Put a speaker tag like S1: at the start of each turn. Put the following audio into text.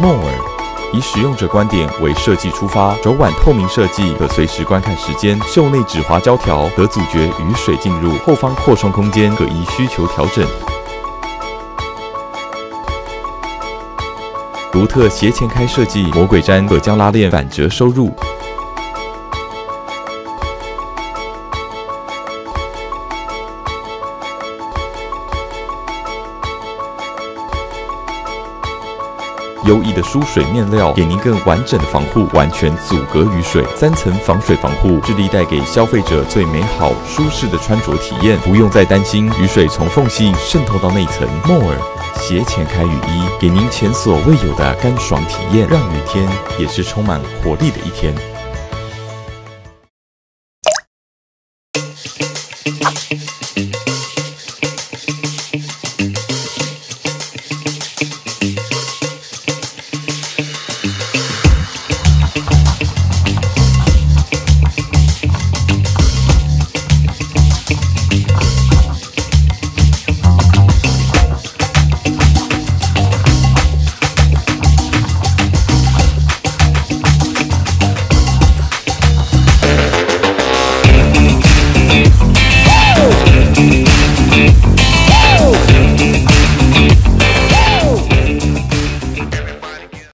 S1: 梦尔以使用者观点为设计出发，轴碗透明设计，可随时观看时间。袖内止滑胶条可阻绝雨水进入，后方扩充空间可依需求调整。独特斜前开设计，魔鬼毡可将拉链反折收入。优异的疏水面料，给您更完整的防护，完全阻隔雨水。三层防水防护，致力带给消费者最美好、舒适的穿着体验，不用再担心雨水从缝隙渗透到内层。莫尔斜前开雨衣，给您前所未有的干爽体验，让雨天也是充满活力的一天。